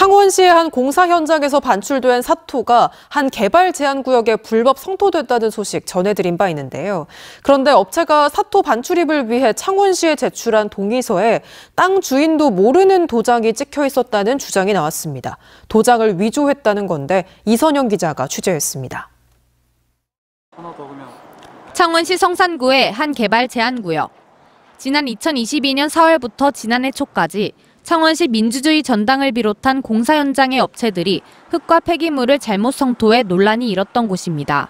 창원시의 한 공사 현장에서 반출된 사토가 한 개발 제한 구역에 불법 성토됐다는 소식 전해드린 바 있는데요. 그런데 업체가 사토 반출입을 위해 창원시에 제출한 동의서에 땅 주인도 모르는 도장이 찍혀 있었다는 주장이 나왔습니다. 도장을 위조했다는 건데 이선영 기자가 취재했습니다. 창원시 성산구의 한 개발 제한 구역. 지난 2022년 4월부터 지난해 초까지 창원시 민주주의 전당을 비롯한 공사 현장의 업체들이 흙과 폐기물을 잘못 성토해 논란이 일었던 곳입니다.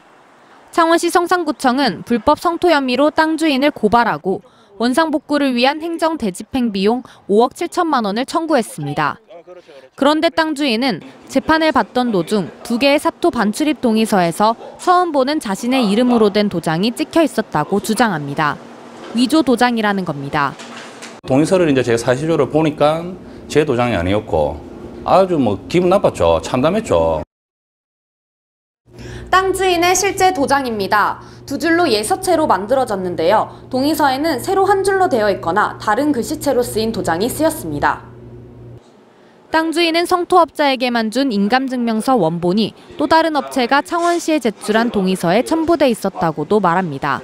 창원시 성산구청은 불법 성토 혐의로 땅 주인을 고발하고 원상 복구를 위한 행정 대집행 비용 5억 7천만 원을 청구했습니다. 그런데 땅 주인은 재판을 받던 도중 두 개의 사토 반출입 동의서에서 처음 보는 자신의 이름으로 된 도장이 찍혀 있었다고 주장합니다. 위조 도장이라는 겁니다. 동의서를 이제 제가 사실적으로 보니까 제 도장이 아니었고 아주 뭐 기분 나빴죠. 참담했죠. 땅 주인의 실제 도장입니다. 두 줄로 예서체로 만들어졌는데요. 동의서에는 세로 한 줄로 되어 있거나 다른 글씨체로 쓰인 도장이 쓰였습니다. 땅 주인은 성토업자에게만 준 인감증명서 원본이 또 다른 업체가 창원시에 제출한 동의서에 첨부돼 있었다고도 말합니다.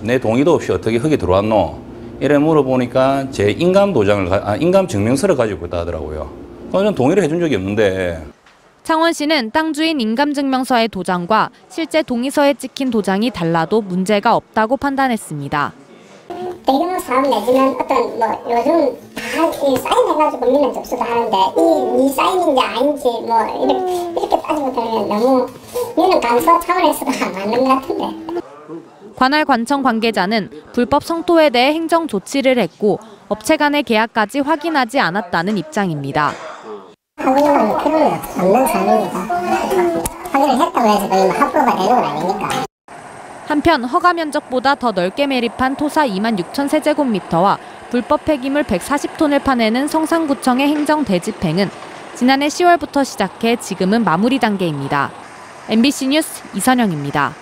내 동의도 없이 어떻게 흙이 들어왔노? 이래 물어보니까 제 인감 도장을 아, 인감 증명서를 가지고 있다 하더라고요. 저는 동의를 해준 적이 없는데. 창원시는 땅 주인 인감 증명서의 도장과 실제 동의서에 찍힌 도장이 달라도 문제가 없다고 판단했습니다. 대규모 사업 내지는 어떤 뭐 요즘 다 사인해가지고 밀면 접수도 하는데 이, 이 사인인지 아닌지 뭐 이렇게, 이렇게 따지고 들면 너무 이는 감사 차원에서도 안 맞는 것 같은데. 관할 관청 관계자는 불법 성토에 대해 행정 조치를 했고 업체 간의 계약까지 확인하지 않았다는 입장입니다. 확인하는 필요는 없는 사항입니다. 확인을 했다고 해서 거의 합법화 되는 건 아니니까. 한편 허가 면적보다 더 넓게 매립한 토사 2만 6천 세제곱미터와 불법 폐기물 140톤을 파내는 성산구청의 행정 대집행은 지난해 10월부터 시작해 지금은 마무리 단계입니다. MBC 뉴스 이선영입니다.